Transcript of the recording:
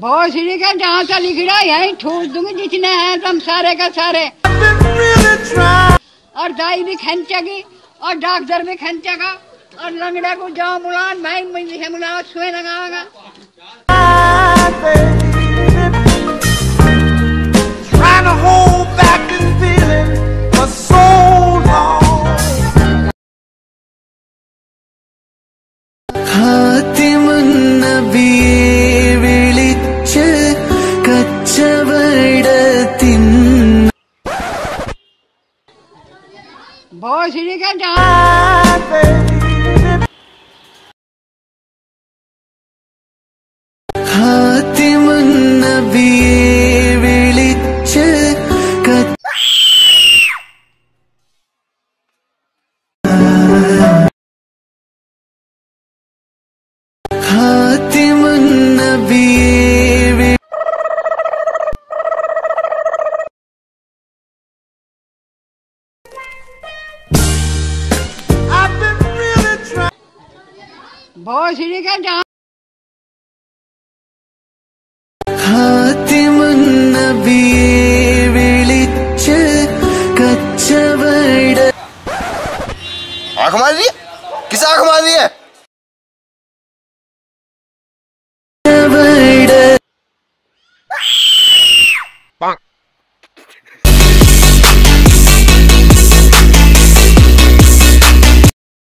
भोसड़ी का जहाँ सा लिख रहा है यही ठूस दूँगी जितने हैं तुम सारे का सारे। और दाई भी खेचेगी और डॉक्टर भी खेचेगा और लंगड़े को जाओ मुलान भाई मुझे मुला सुए लगाएगा Trying Boys, you got down. हाथ का जहाँ आँख मार रही